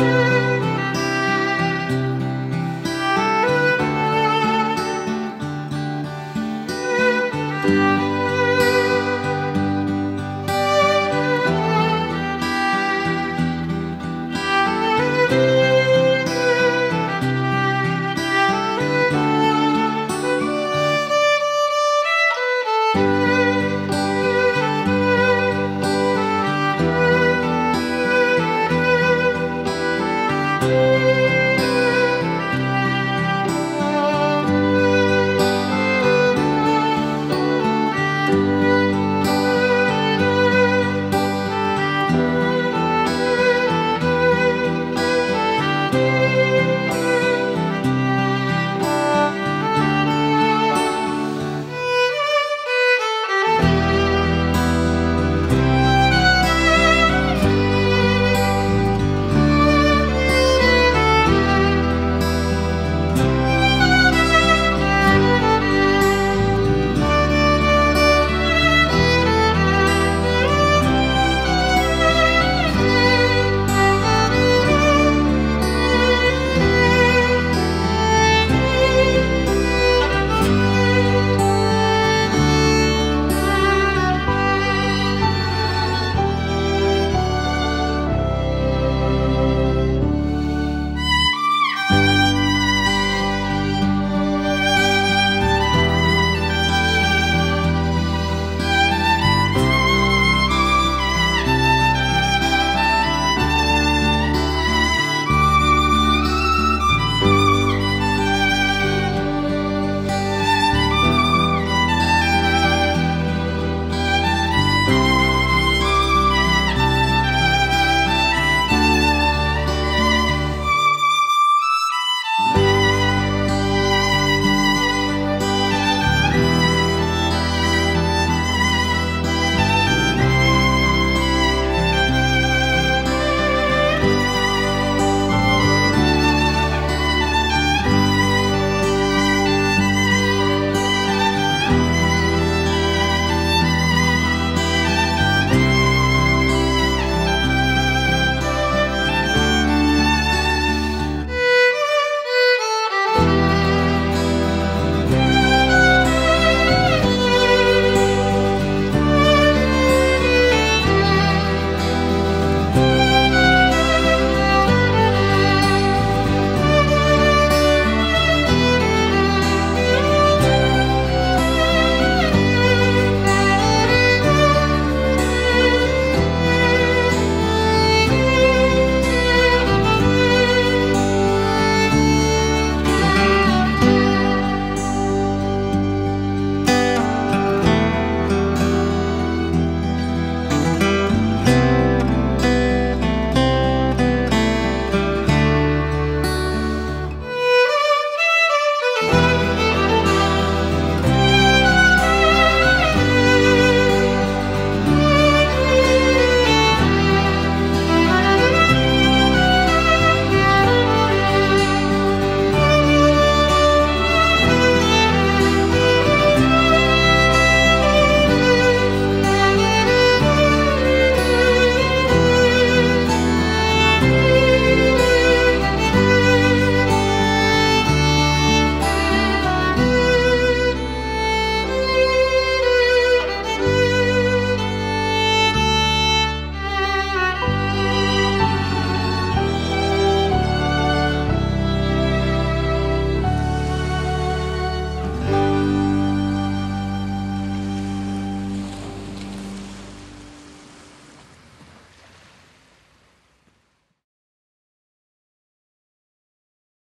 you.